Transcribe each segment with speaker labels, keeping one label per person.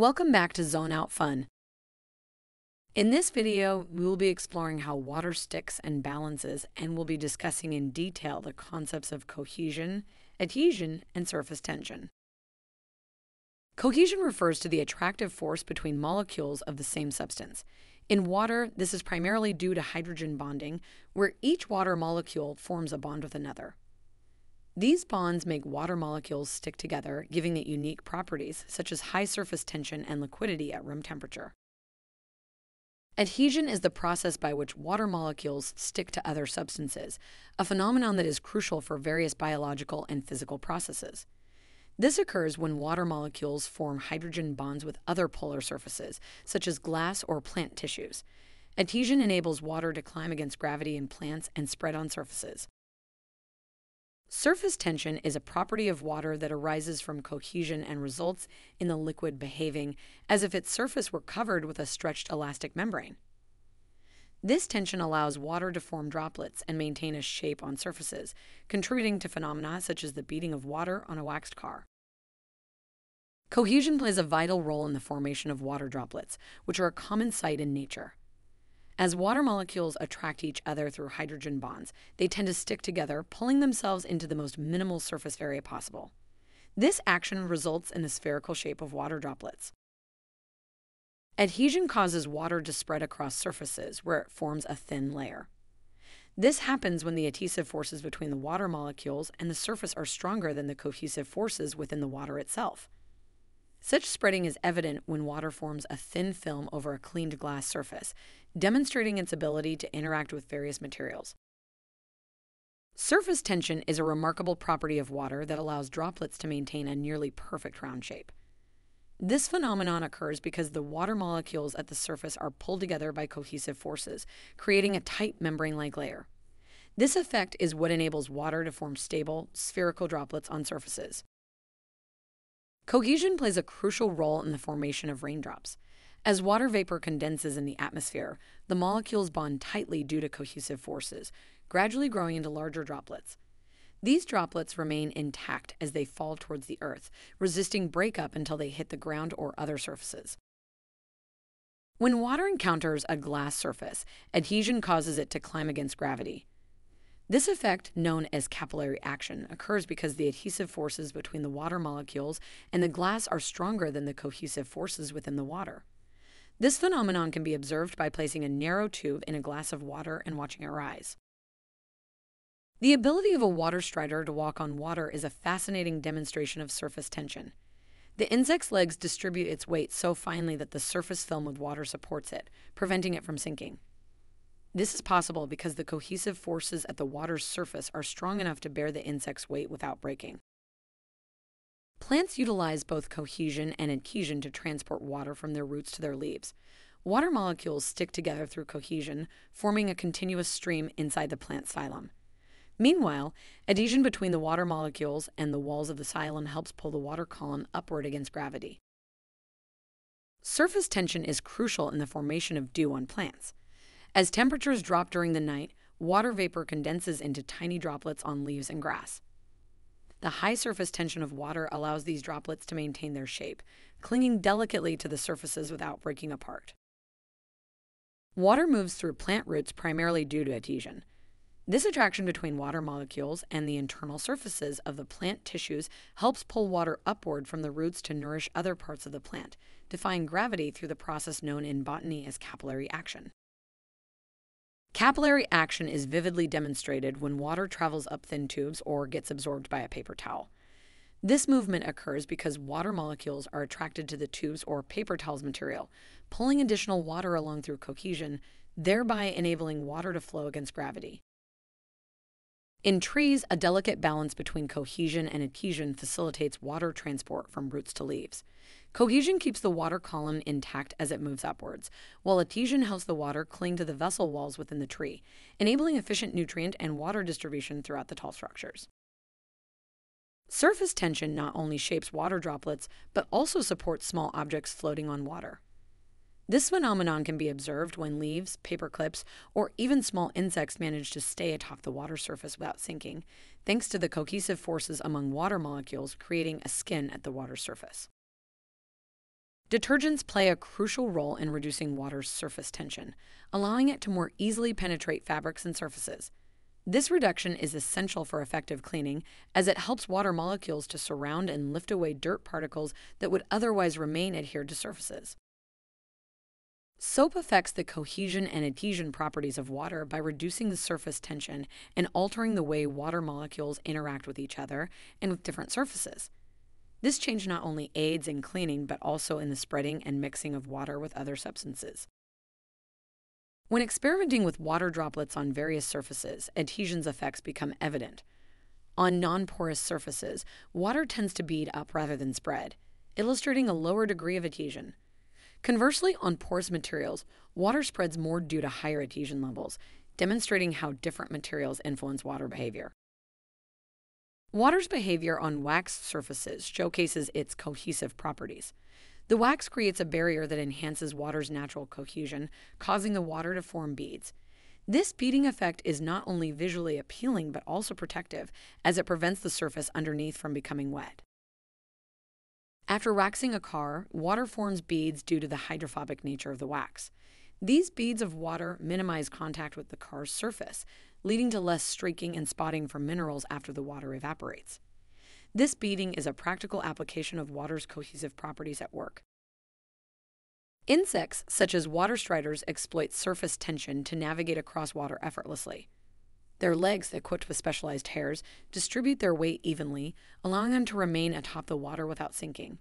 Speaker 1: Welcome back to Zone Out Fun. In this video, we will be exploring how water sticks and balances, and we'll be discussing in detail the concepts of cohesion, adhesion, and surface tension. Cohesion refers to the attractive force between molecules of the same substance. In water, this is primarily due to hydrogen bonding, where each water molecule forms a bond with another. These bonds make water molecules stick together, giving it unique properties such as high surface tension and liquidity at room temperature. Adhesion is the process by which water molecules stick to other substances, a phenomenon that is crucial for various biological and physical processes. This occurs when water molecules form hydrogen bonds with other polar surfaces, such as glass or plant tissues. Adhesion enables water to climb against gravity in plants and spread on surfaces. Surface tension is a property of water that arises from cohesion and results in the liquid behaving as if its surface were covered with a stretched elastic membrane. This tension allows water to form droplets and maintain a shape on surfaces, contributing to phenomena such as the beading of water on a waxed car. Cohesion plays a vital role in the formation of water droplets, which are a common sight in nature. As water molecules attract each other through hydrogen bonds, they tend to stick together, pulling themselves into the most minimal surface area possible. This action results in the spherical shape of water droplets. Adhesion causes water to spread across surfaces where it forms a thin layer. This happens when the adhesive forces between the water molecules and the surface are stronger than the cohesive forces within the water itself. Such spreading is evident when water forms a thin film over a cleaned glass surface, demonstrating its ability to interact with various materials. Surface tension is a remarkable property of water that allows droplets to maintain a nearly perfect round shape. This phenomenon occurs because the water molecules at the surface are pulled together by cohesive forces, creating a tight membrane like layer. This effect is what enables water to form stable, spherical droplets on surfaces. Cohesion plays a crucial role in the formation of raindrops. As water vapor condenses in the atmosphere, the molecules bond tightly due to cohesive forces, gradually growing into larger droplets. These droplets remain intact as they fall towards the earth, resisting breakup until they hit the ground or other surfaces. When water encounters a glass surface, adhesion causes it to climb against gravity. This effect, known as capillary action, occurs because the adhesive forces between the water molecules and the glass are stronger than the cohesive forces within the water. This phenomenon can be observed by placing a narrow tube in a glass of water and watching it rise. The ability of a water strider to walk on water is a fascinating demonstration of surface tension. The insect's legs distribute its weight so finely that the surface film of water supports it, preventing it from sinking. This is possible because the cohesive forces at the water's surface are strong enough to bear the insect's weight without breaking. Plants utilize both cohesion and adhesion to transport water from their roots to their leaves. Water molecules stick together through cohesion, forming a continuous stream inside the plant xylem. Meanwhile, adhesion between the water molecules and the walls of the xylem helps pull the water column upward against gravity. Surface tension is crucial in the formation of dew on plants. As temperatures drop during the night, water vapor condenses into tiny droplets on leaves and grass. The high surface tension of water allows these droplets to maintain their shape, clinging delicately to the surfaces without breaking apart. Water moves through plant roots primarily due to adhesion. This attraction between water molecules and the internal surfaces of the plant tissues helps pull water upward from the roots to nourish other parts of the plant, defying gravity through the process known in botany as capillary action. Capillary action is vividly demonstrated when water travels up thin tubes or gets absorbed by a paper towel. This movement occurs because water molecules are attracted to the tubes or paper towels material, pulling additional water along through cohesion, thereby enabling water to flow against gravity. In trees, a delicate balance between cohesion and adhesion facilitates water transport from roots to leaves. Cohesion keeps the water column intact as it moves upwards, while adhesion helps the water cling to the vessel walls within the tree, enabling efficient nutrient and water distribution throughout the tall structures. Surface tension not only shapes water droplets, but also supports small objects floating on water. This phenomenon can be observed when leaves, paper clips, or even small insects manage to stay atop the water surface without sinking, thanks to the cohesive forces among water molecules creating a skin at the water surface. Detergents play a crucial role in reducing water's surface tension, allowing it to more easily penetrate fabrics and surfaces. This reduction is essential for effective cleaning as it helps water molecules to surround and lift away dirt particles that would otherwise remain adhered to surfaces. Soap affects the cohesion and adhesion properties of water by reducing the surface tension and altering the way water molecules interact with each other and with different surfaces. This change not only aids in cleaning, but also in the spreading and mixing of water with other substances. When experimenting with water droplets on various surfaces, adhesion's effects become evident. On non porous surfaces, water tends to bead up rather than spread, illustrating a lower degree of adhesion. Conversely, on porous materials, water spreads more due to higher adhesion levels, demonstrating how different materials influence water behavior. Water's behavior on waxed surfaces showcases its cohesive properties. The wax creates a barrier that enhances water's natural cohesion, causing the water to form beads. This beading effect is not only visually appealing but also protective, as it prevents the surface underneath from becoming wet. After waxing a car, water forms beads due to the hydrophobic nature of the wax. These beads of water minimize contact with the car's surface, leading to less streaking and spotting from minerals after the water evaporates. This beading is a practical application of water's cohesive properties at work. Insects, such as water striders, exploit surface tension to navigate across water effortlessly. Their legs, equipped with specialized hairs, distribute their weight evenly, allowing them to remain atop the water without sinking.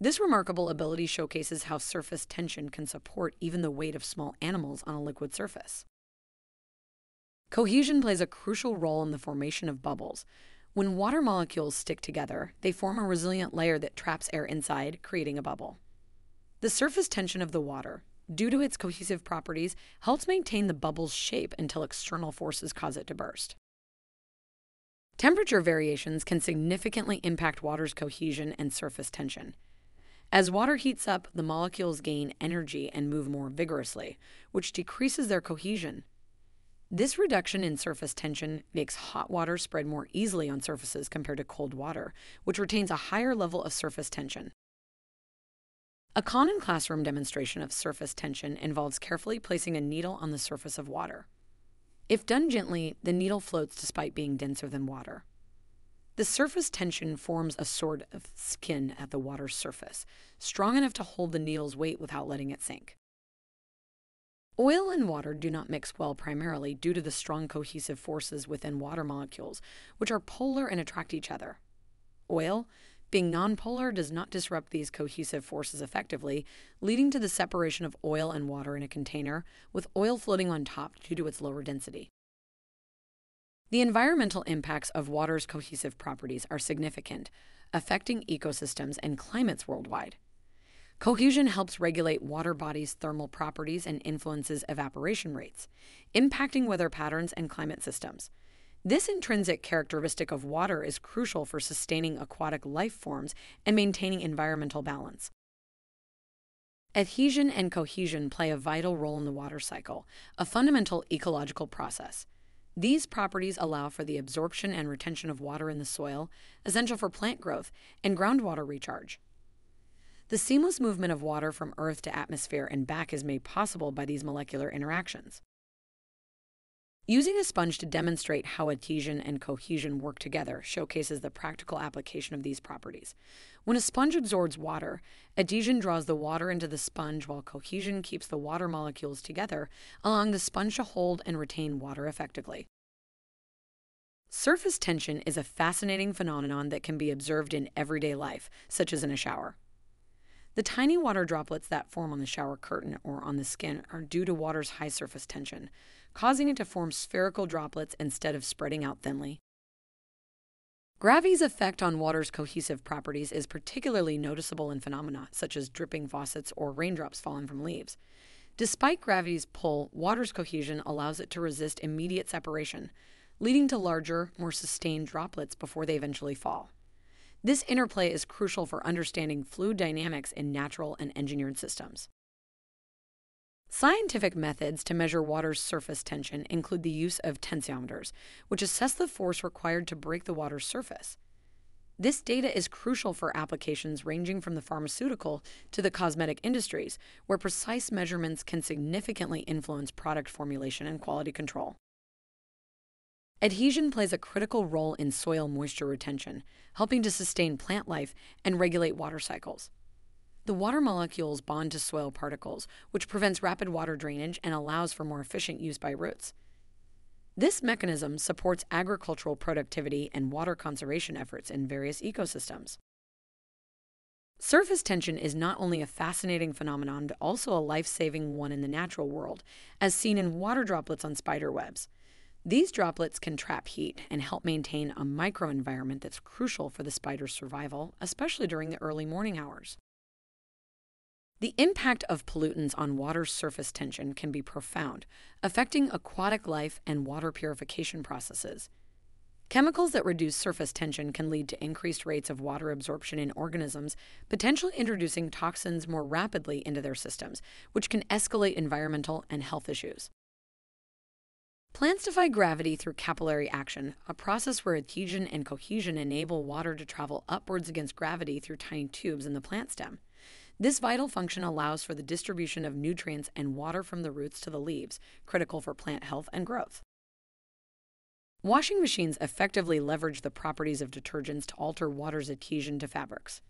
Speaker 1: This remarkable ability showcases how surface tension can support even the weight of small animals on a liquid surface. Cohesion plays a crucial role in the formation of bubbles. When water molecules stick together, they form a resilient layer that traps air inside, creating a bubble. The surface tension of the water, due to its cohesive properties, helps maintain the bubble's shape until external forces cause it to burst. Temperature variations can significantly impact water's cohesion and surface tension. As water heats up, the molecules gain energy and move more vigorously, which decreases their cohesion. This reduction in surface tension makes hot water spread more easily on surfaces compared to cold water, which retains a higher level of surface tension. A common classroom demonstration of surface tension involves carefully placing a needle on the surface of water. If done gently, the needle floats despite being denser than water. The surface tension forms a sort of skin at the water's surface, strong enough to hold the needle's weight without letting it sink. Oil and water do not mix well primarily due to the strong cohesive forces within water molecules, which are polar and attract each other. Oil, being nonpolar, does not disrupt these cohesive forces effectively, leading to the separation of oil and water in a container, with oil floating on top due to its lower density. The environmental impacts of water's cohesive properties are significant, affecting ecosystems and climates worldwide. Cohesion helps regulate water bodies' thermal properties and influences evaporation rates, impacting weather patterns and climate systems. This intrinsic characteristic of water is crucial for sustaining aquatic life forms and maintaining environmental balance. Adhesion and cohesion play a vital role in the water cycle, a fundamental ecological process. These properties allow for the absorption and retention of water in the soil, essential for plant growth and groundwater recharge. The seamless movement of water from Earth to atmosphere and back is made possible by these molecular interactions. Using a sponge to demonstrate how adhesion and cohesion work together showcases the practical application of these properties. When a sponge absorbs water, adhesion draws the water into the sponge while cohesion keeps the water molecules together, allowing the sponge to hold and retain water effectively. Surface tension is a fascinating phenomenon that can be observed in everyday life, such as in a shower. The tiny water droplets that form on the shower curtain or on the skin are due to water's high surface tension, causing it to form spherical droplets instead of spreading out thinly. Gravity's effect on water's cohesive properties is particularly noticeable in phenomena such as dripping faucets or raindrops falling from leaves. Despite gravity's pull, water's cohesion allows it to resist immediate separation, leading to larger, more sustained droplets before they eventually fall. This interplay is crucial for understanding fluid dynamics in natural and engineered systems. Scientific methods to measure water's surface tension include the use of tensiometers, which assess the force required to break the water's surface. This data is crucial for applications ranging from the pharmaceutical to the cosmetic industries, where precise measurements can significantly influence product formulation and quality control. Adhesion plays a critical role in soil moisture retention, helping to sustain plant life and regulate water cycles. The water molecules bond to soil particles, which prevents rapid water drainage and allows for more efficient use by roots. This mechanism supports agricultural productivity and water conservation efforts in various ecosystems. Surface tension is not only a fascinating phenomenon, but also a life saving one in the natural world, as seen in water droplets on spider webs. These droplets can trap heat and help maintain a microenvironment that's crucial for the spider's survival, especially during the early morning hours. The impact of pollutants on water's surface tension can be profound, affecting aquatic life and water purification processes. Chemicals that reduce surface tension can lead to increased rates of water absorption in organisms, potentially introducing toxins more rapidly into their systems, which can escalate environmental and health issues. Plants defy gravity through capillary action, a process where adhesion and cohesion enable water to travel upwards against gravity through tiny tubes in the plant stem. This vital function allows for the distribution of nutrients and water from the roots to the leaves, critical for plant health and growth. Washing machines effectively leverage the properties of detergents to alter water's adhesion to fabrics.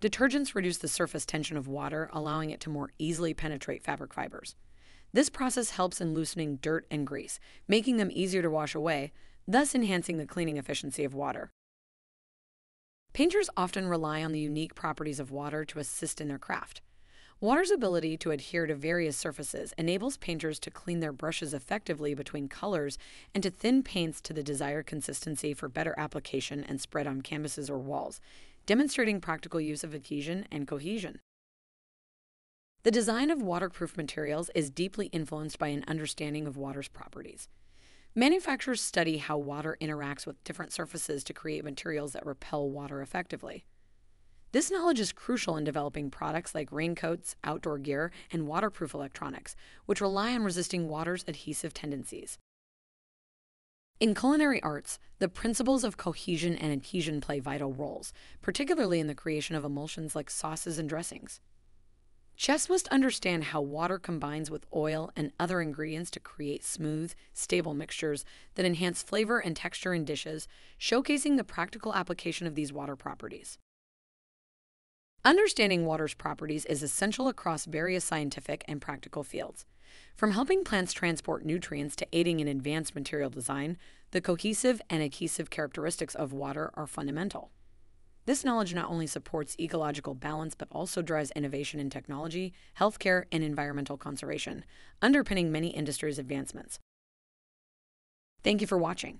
Speaker 1: Detergents reduce the surface tension of water, allowing it to more easily penetrate fabric fibers. This process helps in loosening dirt and grease, making them easier to wash away, thus enhancing the cleaning efficiency of water. Painters often rely on the unique properties of water to assist in their craft. Water's ability to adhere to various surfaces enables painters to clean their brushes effectively between colors and to thin paints to the desired consistency for better application and spread on canvases or walls, demonstrating practical use of adhesion and cohesion. The design of waterproof materials is deeply influenced by an understanding of water's properties. Manufacturers study how water interacts with different surfaces to create materials that repel water effectively. This knowledge is crucial in developing products like raincoats, outdoor gear, and waterproof electronics, which rely on resisting water's adhesive tendencies. In culinary arts, the principles of cohesion and adhesion play vital roles, particularly in the creation of emulsions like sauces and dressings. Chefs must understand how water combines with oil and other ingredients to create smooth, stable mixtures that enhance flavor and texture in dishes, showcasing the practical application of these water properties. Understanding water's properties is essential across various scientific and practical fields. From helping plants transport nutrients to aiding in advanced material design, the cohesive and adhesive characteristics of water are fundamental. This knowledge not only supports ecological balance, but also drives innovation in technology, healthcare, and environmental conservation, underpinning many industries' advancements. Thank you for watching.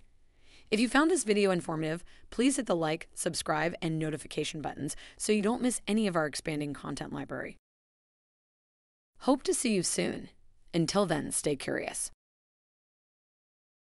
Speaker 1: If you found this video informative, please hit the like, subscribe, and notification buttons so you don't miss any of our expanding content library. Hope to see you soon. Until then, stay curious.